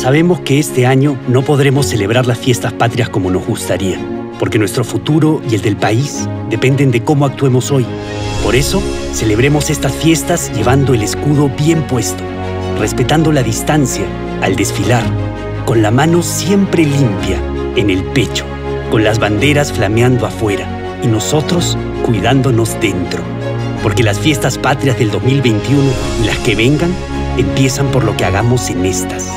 Sabemos que este año no podremos celebrar las fiestas patrias como nos gustaría, porque nuestro futuro y el del país dependen de cómo actuemos hoy. Por eso, celebremos estas fiestas llevando el escudo bien puesto, respetando la distancia al desfilar, con la mano siempre limpia en el pecho, con las banderas flameando afuera y nosotros cuidándonos dentro. Porque las fiestas patrias del 2021 y las que vengan empiezan por lo que hagamos en estas.